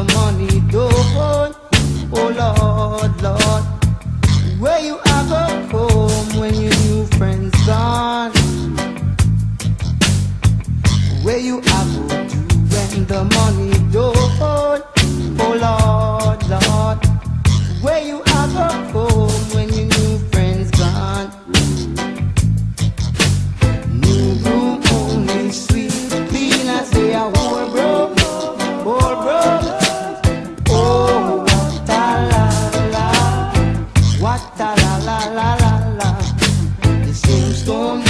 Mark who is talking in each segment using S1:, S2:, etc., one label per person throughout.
S1: your money done. Oh Lord, Lord, where you are go home when your new friend's gone? Where you are go to when the money don't? Oh Lord, Lord, where you Cristo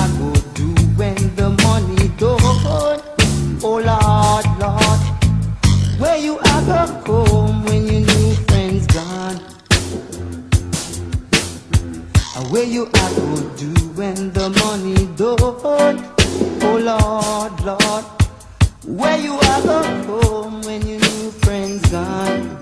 S1: I go do when the money gone? Oh Lord, Lord, where you ever come when your new friends gone? Where you ever do when the money gone? Oh Lord, Lord, where you ever come when your new friends gone?